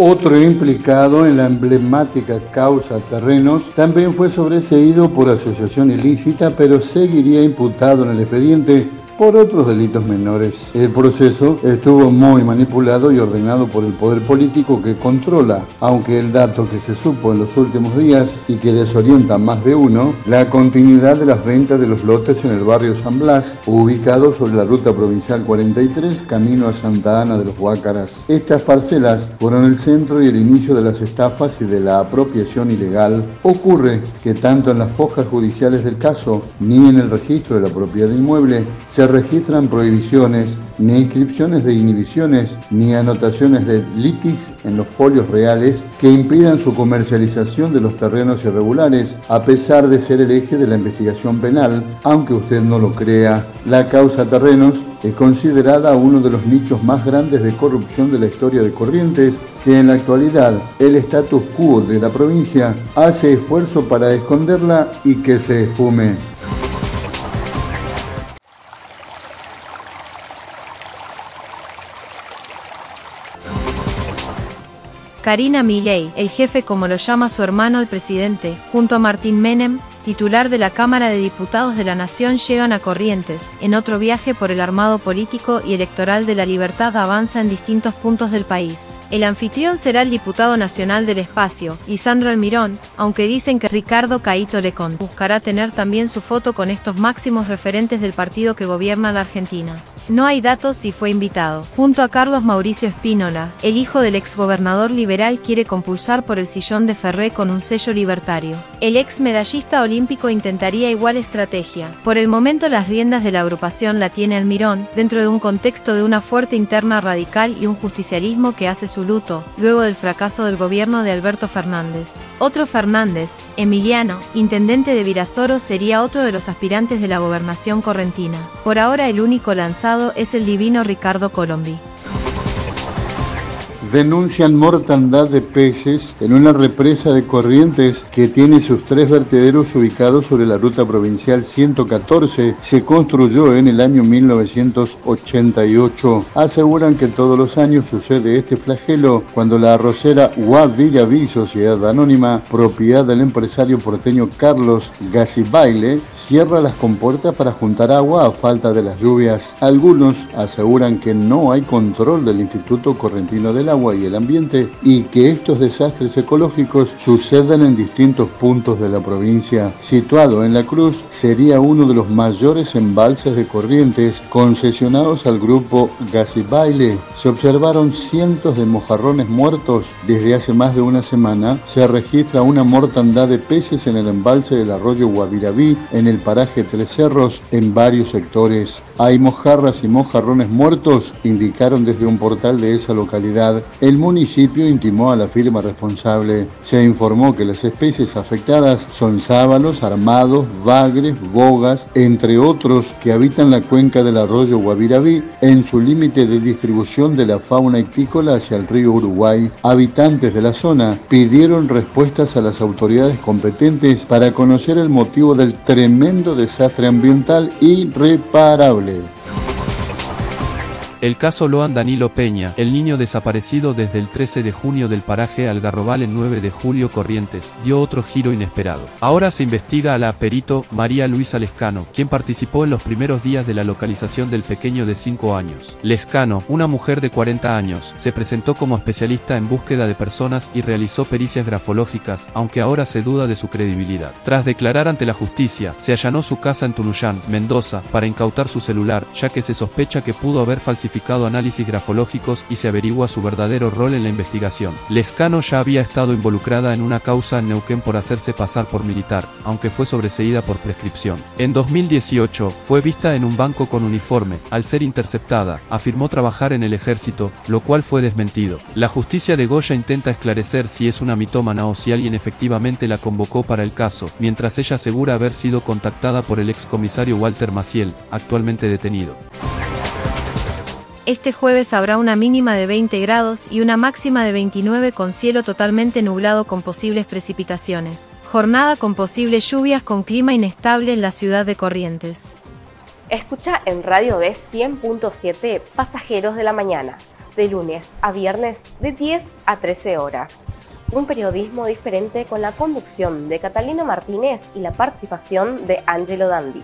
Otro implicado en la emblemática causa Terrenos también fue sobreseído por asociación ilícita, pero seguiría imputado en el expediente por otros delitos menores. El proceso estuvo muy manipulado y ordenado por el poder político que controla, aunque el dato que se supo en los últimos días y que desorienta más de uno, la continuidad de las ventas de los lotes en el barrio San Blas, ubicado sobre la ruta provincial 43, camino a Santa Ana de los Huácaras. Estas parcelas fueron el centro y el inicio de las estafas y de la apropiación ilegal. Ocurre que tanto en las fojas judiciales del caso ni en el registro de la propiedad inmueble se registran prohibiciones, ni inscripciones de inhibiciones, ni anotaciones de litis en los folios reales que impidan su comercialización de los terrenos irregulares, a pesar de ser el eje de la investigación penal, aunque usted no lo crea. La causa terrenos es considerada uno de los nichos más grandes de corrupción de la historia de Corrientes, que en la actualidad el status quo de la provincia hace esfuerzo para esconderla y que se esfume. Karina Milei, el jefe como lo llama su hermano el presidente, junto a Martín Menem, titular de la Cámara de Diputados de la Nación, llegan a Corrientes, en otro viaje por el armado político y electoral de la libertad avanza en distintos puntos del país. El anfitrión será el diputado nacional del espacio, Lisandro Almirón, aunque dicen que Ricardo Caito Lecón buscará tener también su foto con estos máximos referentes del partido que gobierna la Argentina. No hay datos si fue invitado. Junto a Carlos Mauricio Espínola, el hijo del exgobernador liberal quiere compulsar por el sillón de Ferré con un sello libertario. El ex medallista olímpico intentaría igual estrategia. Por el momento las riendas de la agrupación la tiene Almirón, dentro de un contexto de una fuerte interna radical y un justicialismo que hace su luto, luego del fracaso del gobierno de Alberto Fernández. Otro Fernández, Emiliano, intendente de Virasoro, sería otro de los aspirantes de la gobernación correntina. Por ahora el único lanzado es el divino Ricardo Colombi denuncian mortandad de peces en una represa de Corrientes que tiene sus tres vertederos ubicados sobre la ruta provincial 114. Se construyó en el año 1988. Aseguran que todos los años sucede este flagelo cuando la arrocera Guaviraví, Sociedad Anónima, propiedad del empresario porteño Carlos Gasibaile, cierra las compuertas para juntar agua a falta de las lluvias. Algunos aseguran que no hay control del Instituto Correntino del Agua y el ambiente y que estos desastres ecológicos suceden en distintos puntos de la provincia. Situado en La Cruz, sería uno de los mayores embalses de corrientes concesionados al grupo Gasibaile. Se observaron cientos de mojarrones muertos desde hace más de una semana. Se registra una mortandad de peces en el embalse del arroyo Guaviraví, en el paraje Tres Cerros, en varios sectores. Hay mojarras y mojarrones muertos, indicaron desde un portal de esa localidad. El municipio intimó a la firma responsable. Se informó que las especies afectadas son sábalos, armados, bagres, bogas, entre otros que habitan la cuenca del arroyo Guaviraví en su límite de distribución de la fauna ictícola hacia el río Uruguay. Habitantes de la zona pidieron respuestas a las autoridades competentes para conocer el motivo del tremendo desastre ambiental irreparable. El caso Loan Danilo Peña, el niño desaparecido desde el 13 de junio del paraje Algarrobal en 9 de julio Corrientes, dio otro giro inesperado. Ahora se investiga a la perito María Luisa Lescano, quien participó en los primeros días de la localización del pequeño de 5 años. Lescano, una mujer de 40 años, se presentó como especialista en búsqueda de personas y realizó pericias grafológicas, aunque ahora se duda de su credibilidad. Tras declarar ante la justicia, se allanó su casa en Tunuyán, Mendoza, para incautar su celular, ya que se sospecha que pudo haber falsificado análisis grafológicos y se averigua su verdadero rol en la investigación. Lescano ya había estado involucrada en una causa en Neuquén por hacerse pasar por militar, aunque fue sobreseída por prescripción. En 2018, fue vista en un banco con uniforme. Al ser interceptada, afirmó trabajar en el ejército, lo cual fue desmentido. La justicia de Goya intenta esclarecer si es una mitómana o si alguien efectivamente la convocó para el caso, mientras ella asegura haber sido contactada por el excomisario Walter Maciel, actualmente detenido. Este jueves habrá una mínima de 20 grados y una máxima de 29 con cielo totalmente nublado con posibles precipitaciones. Jornada con posibles lluvias con clima inestable en la ciudad de Corrientes. Escucha en Radio B 100.7 Pasajeros de la Mañana de lunes a viernes de 10 a 13 horas. Un periodismo diferente con la conducción de Catalina Martínez y la participación de Angelo Dandi.